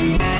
you.